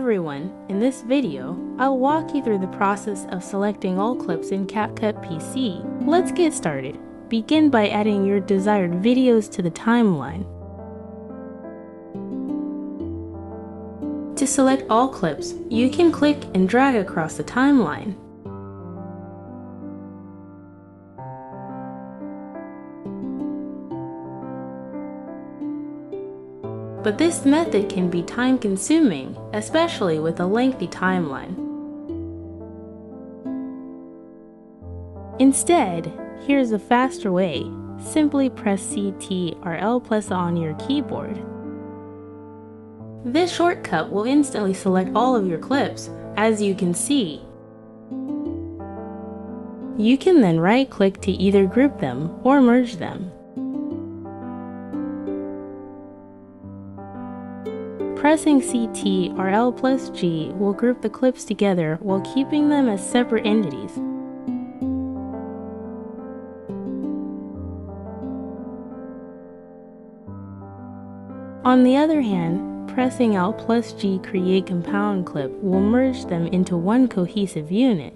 everyone, in this video, I'll walk you through the process of selecting all clips in CapCut PC. Let's get started. Begin by adding your desired videos to the timeline. To select all clips, you can click and drag across the timeline. But this method can be time consuming, especially with a lengthy timeline. Instead, here's a faster way. Simply press CTRL plus on your keyboard. This shortcut will instantly select all of your clips, as you can see. You can then right click to either group them or merge them. Pressing CTRL plus G will group the clips together while keeping them as separate entities. On the other hand, pressing L plus G create compound clip will merge them into one cohesive unit.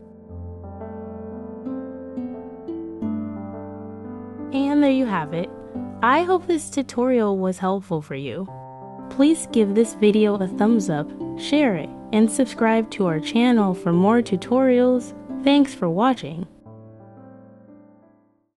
And there you have it. I hope this tutorial was helpful for you. Please give this video a thumbs up, share it, and subscribe to our channel for more tutorials. Thanks for watching.